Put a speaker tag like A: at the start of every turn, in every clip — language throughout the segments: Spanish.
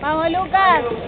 A: Pangulugas!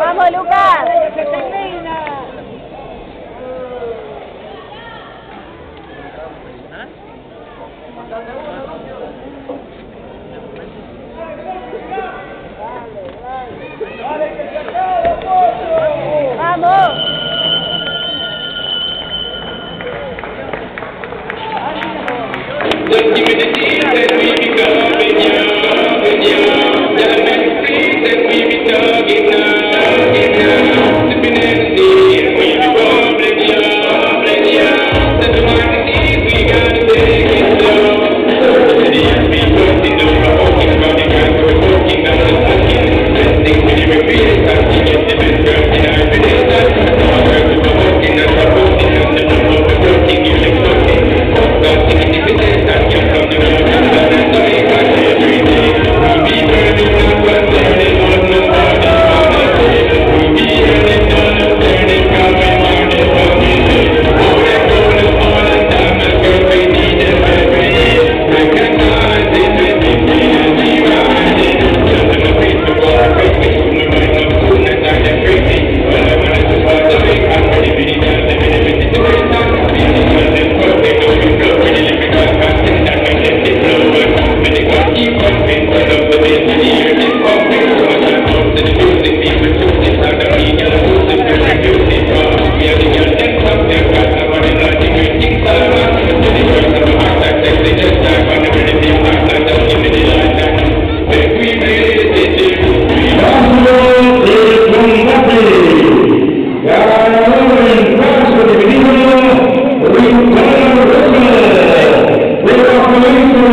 B: ¡Vamos, Lucas! ¡Vamos!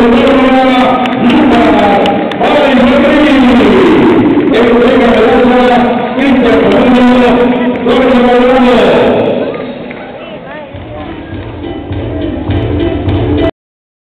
C: Amen.